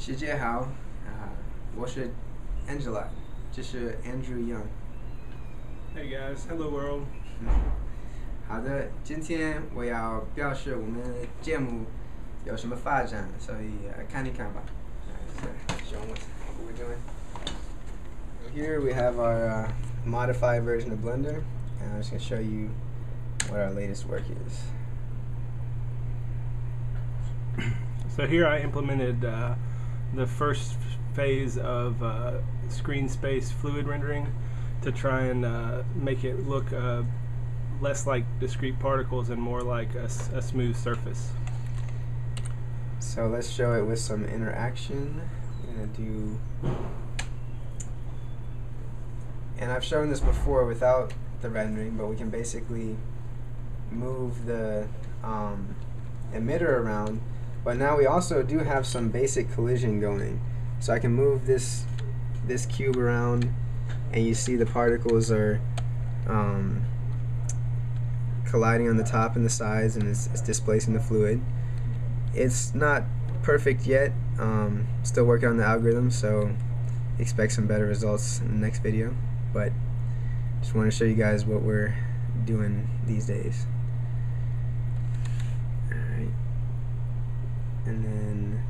世界好，啊、我是 Angela，这是 Andrew Young。 Hey guys, hello world. 好的，今天我要表示我们节目有什么发展，所以、呃看一看吧。Uh, so, show 'em what, what we're doing. Here we have our uh, modified version of Blender, and I'm just gonna show you what our latest work is. So here I implemented uh, the first phase of uh, screen space fluid rendering to try and uh, make it look uh, less like discrete particles and more like a smooth surface. So let's show it with some interaction. We're gonna do, and I've shown this before without the rendering, but we can basically move the um, emitter around. But now we also do have some basic collision going. So I can move this this cube around, and you see the particles are um, colliding on the top and the sides, and it's, it's displacing the fluid it's not perfect yet. Um, still working on the algorithm, so expect some better results in the next video. But just want to show you guys what we're doing these days. Alright. And then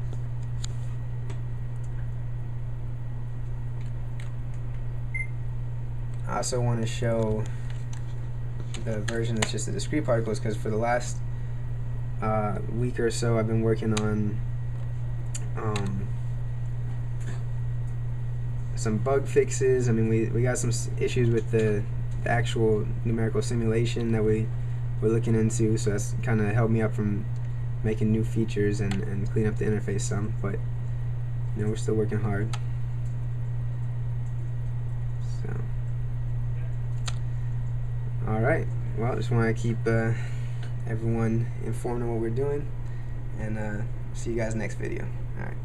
I also want to show the version that's just the discrete particles because for the last uh, week or so I've been working on um, some bug fixes. I mean, we, we got some issues with the, the actual numerical simulation that we we're looking into, so that's kind of helped me up from making new features and, and clean up the interface some. But you know, we're still working hard. So, all right. Well, I just want to keep. Uh, everyone informed on what we're doing and uh, see you guys next video all right